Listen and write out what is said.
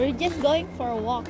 We're just going for a walk.